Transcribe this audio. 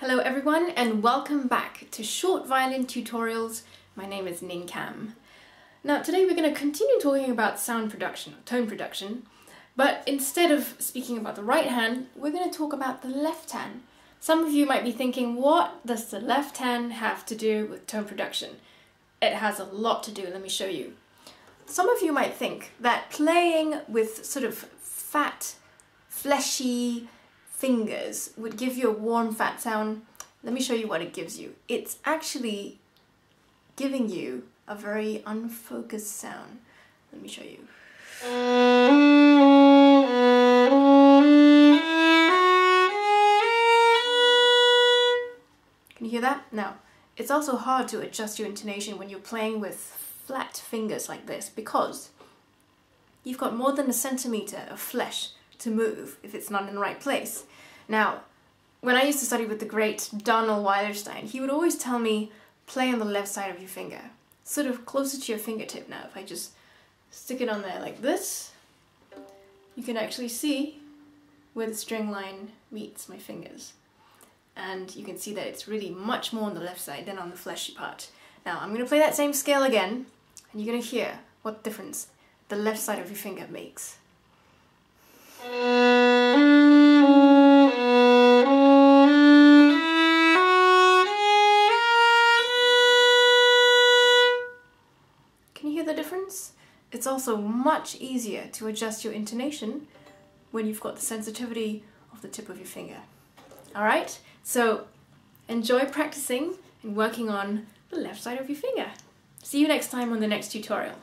Hello everyone and welcome back to Short Violin Tutorials. My name is Ning Kam. Now today we're going to continue talking about sound production, tone production, but instead of speaking about the right hand, we're going to talk about the left hand. Some of you might be thinking, what does the left hand have to do with tone production? It has a lot to do, let me show you. Some of you might think that playing with sort of fat, fleshy, fingers would give you a warm fat sound. Let me show you what it gives you. It's actually giving you a very unfocused sound. Let me show you. Can you hear that? Now, it's also hard to adjust your intonation when you're playing with flat fingers like this because you've got more than a centimeter of flesh to move if it's not in the right place. Now, when I used to study with the great Donald Weilerstein, he would always tell me, play on the left side of your finger, sort of closer to your fingertip now. If I just stick it on there like this, you can actually see where the string line meets my fingers. And you can see that it's really much more on the left side than on the fleshy part. Now I'm going to play that same scale again, and you're going to hear what difference the left side of your finger makes. Can you hear the difference? It's also much easier to adjust your intonation when you've got the sensitivity of the tip of your finger. Alright, so enjoy practicing and working on the left side of your finger. See you next time on the next tutorial.